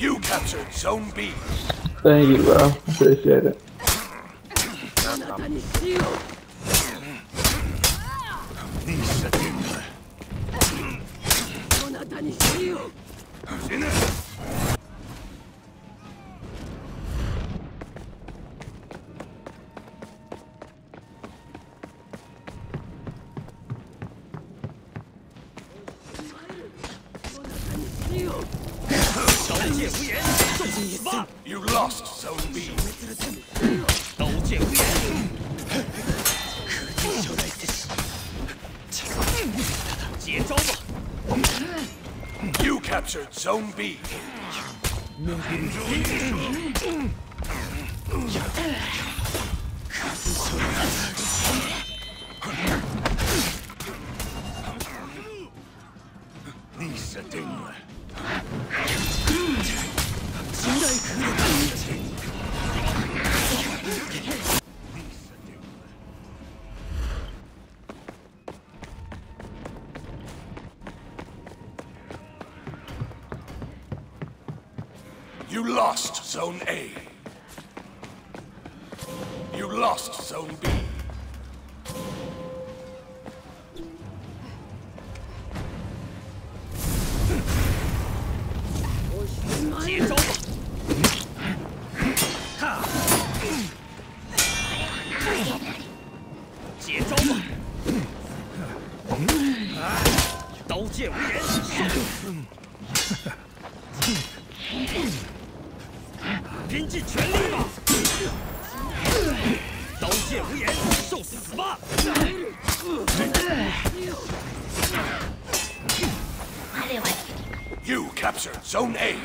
You captured Zone B. Thank you, bro. Appreciate it. 刀剑无眼，zone B，you lost zone B。刀剑无眼，可，You captured zone。Zone A. You lost Zone B. 拼尽全力吧！刀剑无眼，受死吧！You captured Zone A.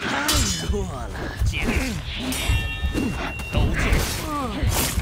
太弱了，接力！刀剑！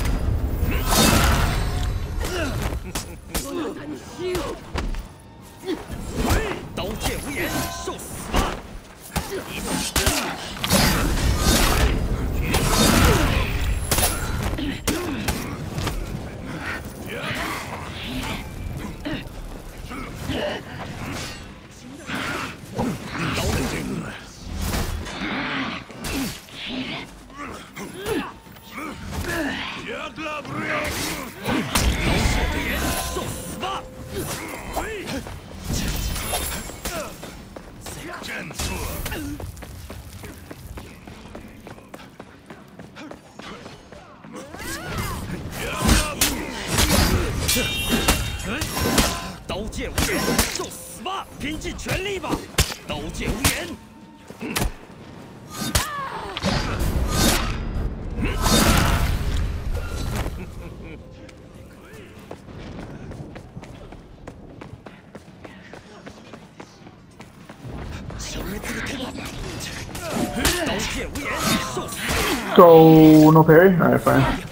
刀剑无眼，受死吧！刀剑无眼，受死吧！拼尽全力吧！刀剑无眼，刀剑无眼，受死！So, no parry? Alright, fine.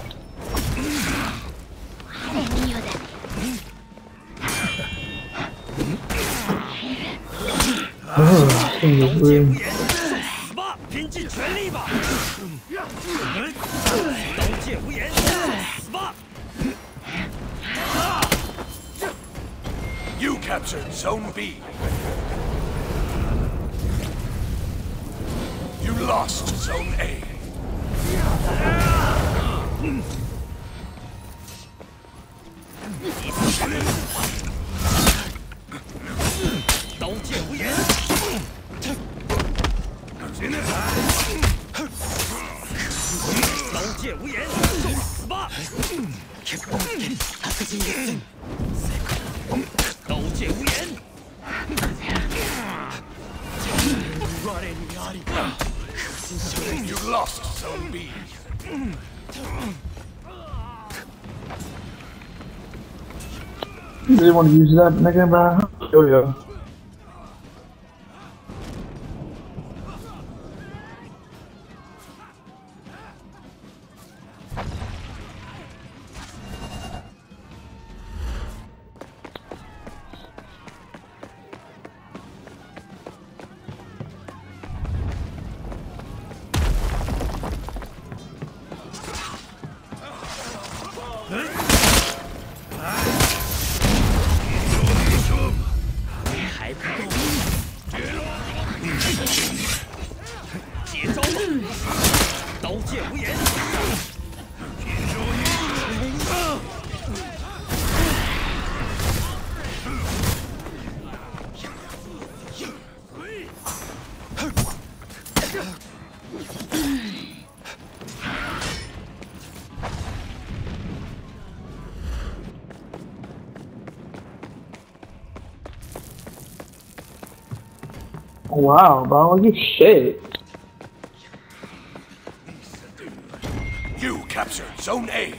You captured Zone B. You lost Zone A. You lost Zone B. You really want to use that nigga? Oh yeah. “ Wow, bro, you shit. You captured Zone A.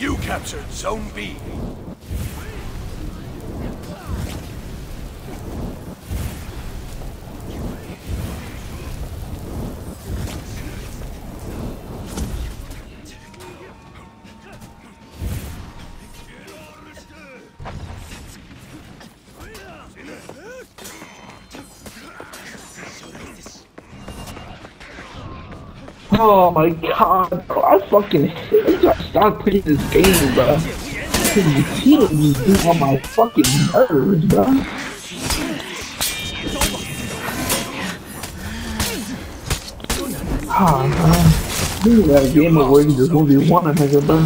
You captured Zone B. Oh my god, I fucking you gotta stop playing this game, bro. Cause you cheated me dude, on my fucking nerves, bro. Ah, bro. This is that game of where you just only one a nigga, bro.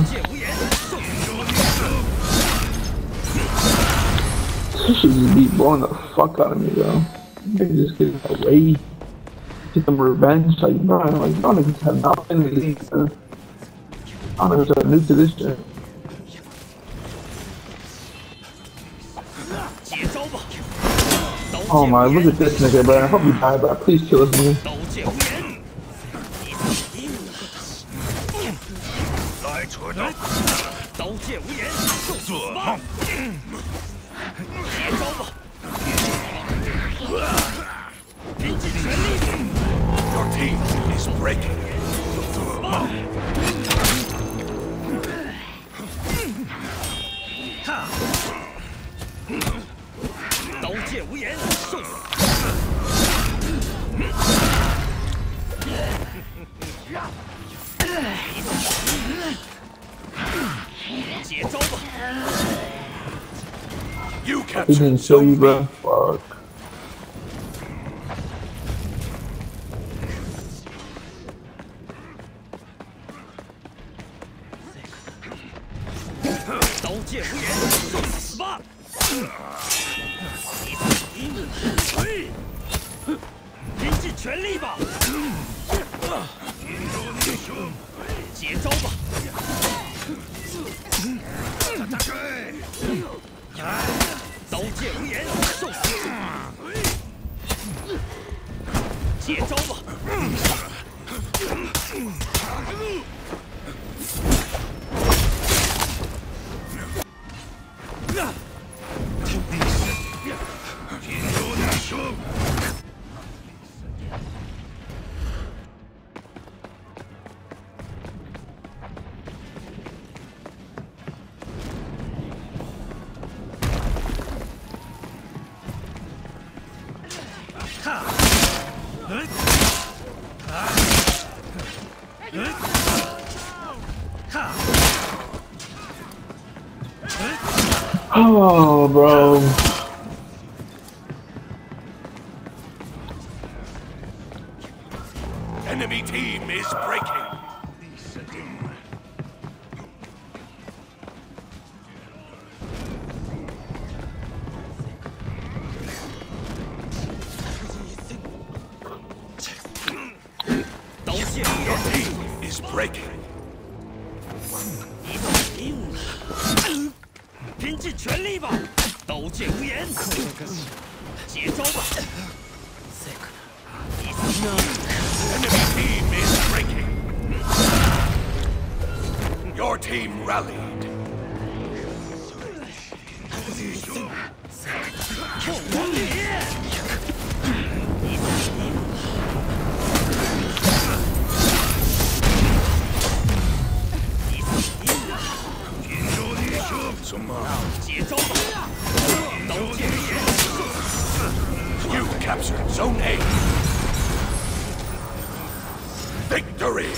This should just be blowing the fuck out of me, bro. They just get away. Get some revenge, like, bro. Like, y'all niggas have not been in the bro. I'm just new to this shit. Oh my, look at this nigga, bro. I hope you die, bro. Please kill us, nigga. 招吧。你很凶吧刀剑无眼受死吧嗯尽全力吧。接招吧。刀剑无言，受死！接招吧！嗯 Oh, bro. Enemy team is breaking. 刀剑无言接招吧 your teamrallied You captured Zone A. Victory.